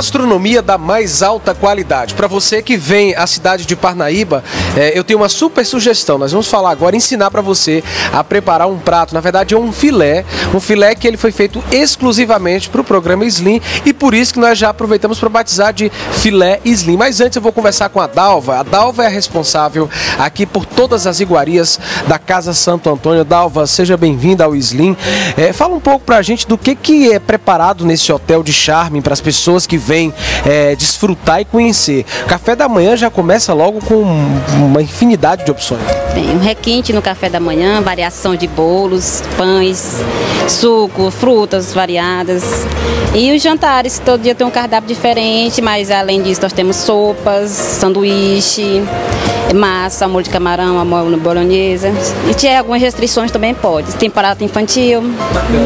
Gastronomia da mais alta qualidade. Para você que vem à cidade de Parnaíba, é, eu tenho uma super sugestão. Nós vamos falar agora, ensinar para você a preparar um prato. Na verdade, é um filé. Um filé que ele foi feito exclusivamente para o programa Slim e por isso que nós já aproveitamos para batizar de filé Slim. Mas antes eu vou conversar com a Dalva. A Dalva é a responsável aqui por todas as iguarias da Casa Santo Antônio. Dalva, seja bem-vinda ao Slim. É, fala um pouco para a gente do que, que é preparado nesse hotel de charme para as pessoas que vêm é, desfrutar e conhecer. Café da manhã já começa logo com uma infinidade de opções. Bem, um requinte no café da manhã, variação de bolos, pães, suco, frutas variadas. E os jantares, todo dia tem um cardápio diferente, mas além disso nós temos sopas, sanduíche, massa, amor de camarão, amor bolonhesa. E tiver algumas restrições também pode. Tem prato infantil,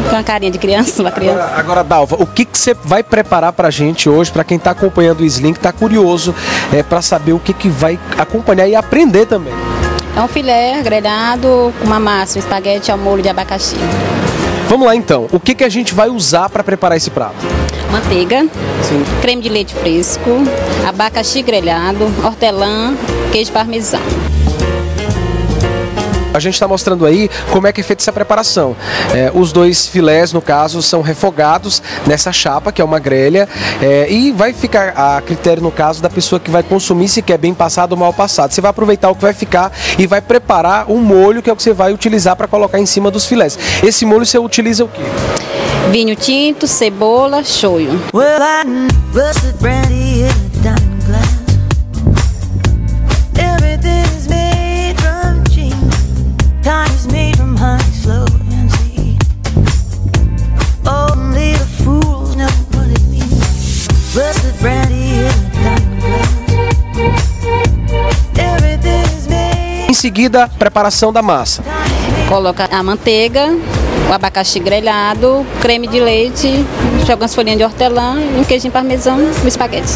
com a carinha de criança, uma criança. Agora, agora Dalva, o que, que você vai preparar pra gente hoje, para quem está acompanhando o Slim, que está curioso é, para saber o que, que vai acompanhar e aprender também? É um filé grelhado com uma massa, um espaguete ao molho de abacaxi. Vamos lá então, o que, que a gente vai usar para preparar esse prato? Manteiga, Sim. creme de leite fresco, abacaxi grelhado, hortelã, queijo parmesão. A gente está mostrando aí como é que é feita essa preparação. É, os dois filés, no caso, são refogados nessa chapa, que é uma grelha, é, e vai ficar a critério, no caso, da pessoa que vai consumir se quer bem passado ou mal passado. Você vai aproveitar o que vai ficar e vai preparar um molho, que é o que você vai utilizar para colocar em cima dos filés. Esse molho você utiliza o quê? Vinho tinto, cebola, shoyu. Well, seguida, preparação da massa. Coloca a manteiga, o abacaxi grelhado, creme de leite, joga umas folhinhas de hortelã e um queijinho parmesão e espaguete.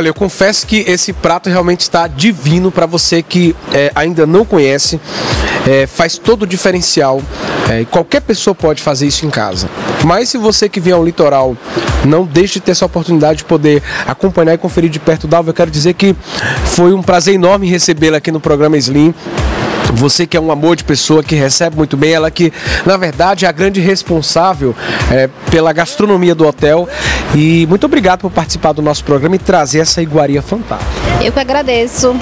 Olha, eu confesso que esse prato realmente está divino para você que é, ainda não conhece. É, faz todo o diferencial. É, qualquer pessoa pode fazer isso em casa. Mas se você que vem ao litoral não deixe de ter essa oportunidade de poder acompanhar e conferir de perto o Dalva, eu quero dizer que foi um prazer enorme recebê-la aqui no programa Slim. Você que é um amor de pessoa, que recebe muito bem, ela que, na verdade, é a grande responsável é, pela gastronomia do hotel. E muito obrigado por participar do nosso programa e trazer essa iguaria fantástica. Eu que agradeço.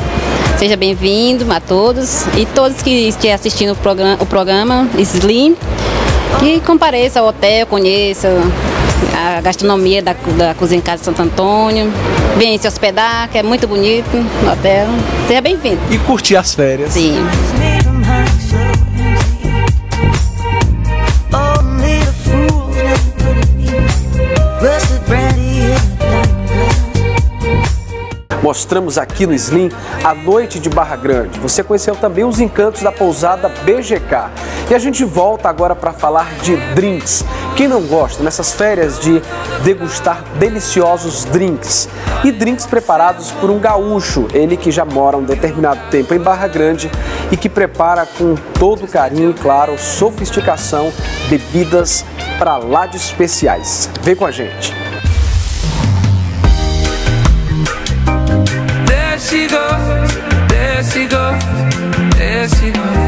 Seja bem-vindo a todos e todos que estejam assistindo o programa, o programa Slim. Que compareça ao hotel, conheça a gastronomia da, da Cozinha Casa Santo Antônio. Venha se hospedar, que é muito bonito no hotel. Seja bem-vindo. E curtir as férias. Sim. Mostramos aqui no Slim a noite de Barra Grande. Você conheceu também os encantos da pousada BGK. E a gente volta agora para falar de drinks. Quem não gosta nessas férias de degustar deliciosos drinks? E drinks preparados por um gaúcho, ele que já mora um determinado tempo em Barra Grande e que prepara com todo carinho e, claro, sofisticação bebidas para lá de especiais. Vem com a gente. There she goes, there she goes, there she goes.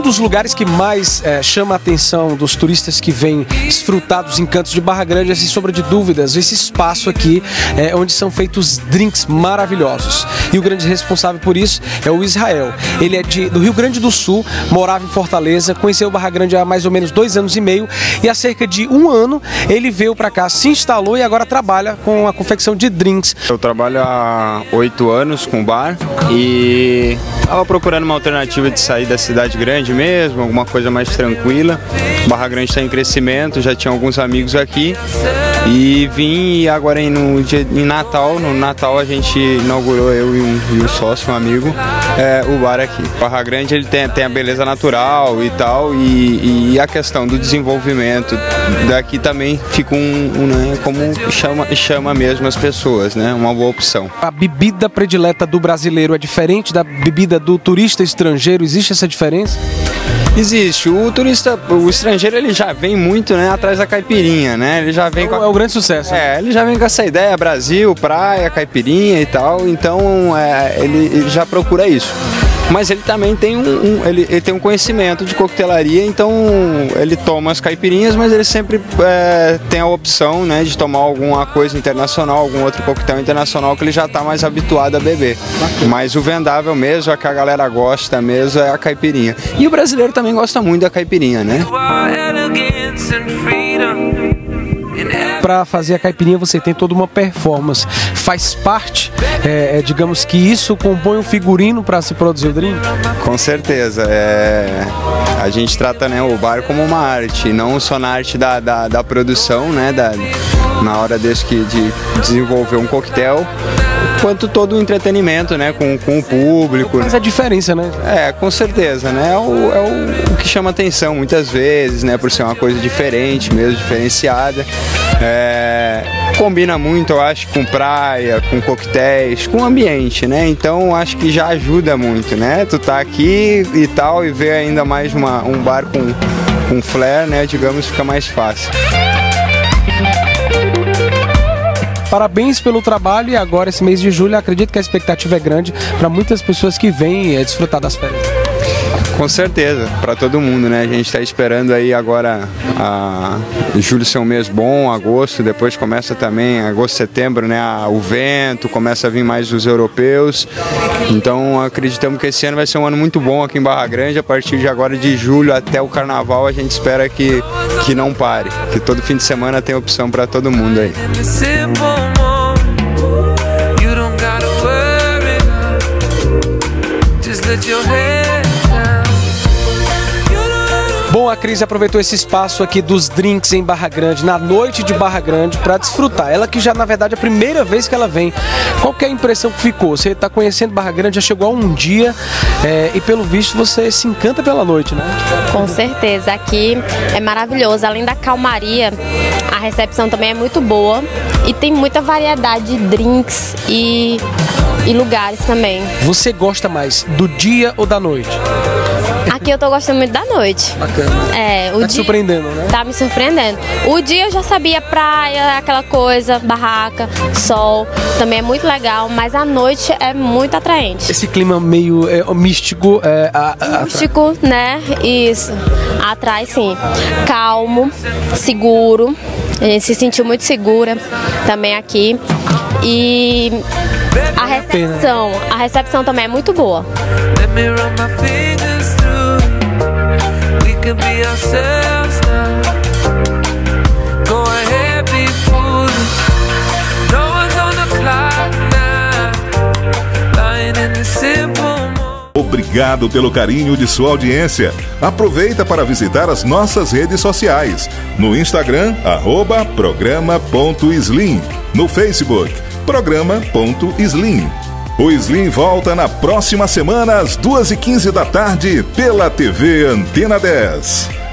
Dos lugares que mais é, chama a atenção dos turistas que vêm desfrutar dos encantos de Barra Grande é, sem sombra de dúvidas, esse espaço aqui é, onde são feitos drinks maravilhosos. E o grande responsável por isso é o Israel. Ele é de, do Rio Grande do Sul, morava em Fortaleza, conheceu Barra Grande há mais ou menos dois anos e meio e há cerca de um ano ele veio para cá, se instalou e agora trabalha com a confecção de drinks. Eu trabalho há oito anos com bar e estava procurando uma alternativa de sair da cidade grande mesmo, alguma coisa mais tranquila. Barra Grande está em crescimento, já tinha alguns amigos aqui e vim agora no dia, em Natal, no Natal a gente inaugurou eu e um, e um sócio, um amigo, é, o bar aqui. Barra Grande ele tem, tem a beleza natural e tal e, e a questão do desenvolvimento daqui também fica um, um né, como chama, chama mesmo as pessoas, né? Uma boa opção. A bebida predileta do brasileiro é diferente da bebida do turista estrangeiro? Existe essa diferença? Existe. O turista, o estrangeiro, ele já vem muito, né, atrás da caipirinha, né? Ele já vem então, com a... É o grande sucesso. É, ele já vem com essa ideia, Brasil, praia, caipirinha e tal. Então, é, ele, ele já procura isso mas ele também tem um, um ele, ele, tem um conhecimento de coquetelaria, então ele toma as caipirinhas, mas ele sempre é, tem a opção né, de tomar alguma coisa internacional, algum outro coquetel internacional que ele já está mais habituado a beber. Mas o vendável mesmo, a que a galera gosta mesmo, é a caipirinha. E o brasileiro também gosta muito da caipirinha, né? Para fazer a caipirinha você tem toda uma performance. Faz parte, é, é, digamos que isso compõe um figurino para se produzir o drink? Com certeza. É, a gente trata né, o bar como uma arte, não só na arte da, da, da produção, né, da, na hora desse que, de desenvolver um coquetel, quanto todo o entretenimento, né, com, com o público. Mas a diferença, né? É, com certeza, né, é o, é o, o, que chama atenção muitas vezes, né, por ser uma coisa diferente mesmo, diferenciada. É, combina muito, eu acho, com praia, com coquetéis, com ambiente, né, então acho que já ajuda muito, né, tu tá aqui e tal e ver ainda mais uma, um bar com, com flare, né, digamos, fica mais fácil. Parabéns pelo trabalho e agora esse mês de julho acredito que a expectativa é grande para muitas pessoas que vêm é, desfrutar das férias. Com certeza, para todo mundo, né? A gente está esperando aí agora a julho ser um mês bom, agosto, depois começa também agosto, setembro, né? O vento, começa a vir mais os europeus. Então acreditamos que esse ano vai ser um ano muito bom aqui em Barra Grande. A partir de agora de julho até o carnaval a gente espera que, que não pare, que todo fim de semana tem opção para todo mundo aí. let Bom, a Cris aproveitou esse espaço aqui dos drinks em Barra Grande, na noite de Barra Grande, para desfrutar. Ela que já, na verdade, é a primeira vez que ela vem. Qual é a impressão que ficou? Você está conhecendo Barra Grande, já chegou há um dia é, e, pelo visto, você se encanta pela noite, né? Com certeza. Aqui é maravilhoso. Além da calmaria, a recepção também é muito boa e tem muita variedade de drinks e, e lugares também. Você gosta mais do dia ou da noite? Aqui eu tô gostando muito da noite. Bacana. É, o tá dia... surpreendendo, né? Tá me surpreendendo. O dia eu já sabia praia, aquela coisa, barraca, sol, também é muito legal, mas a noite é muito atraente. Esse clima meio é, místico, é, a, a, místico, né? Isso. Atrai sim. Calmo, seguro. A gente se sentiu muito segura também aqui. E a recepção, a recepção também é muito boa. Can be ourselves now. Go ahead, be foolish. No one's on the clock now. Lying in the simple. Obrigado pelo carinho de sua audiência. Aproveita para visitar as nossas redes sociais. No Instagram, arroba programa.slim. No Facebook, programa.slim. O Slim volta na próxima semana às 2h15 da tarde pela TV Antena 10.